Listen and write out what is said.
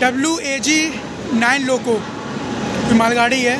W A ji nine लोको मालगाड़ी है।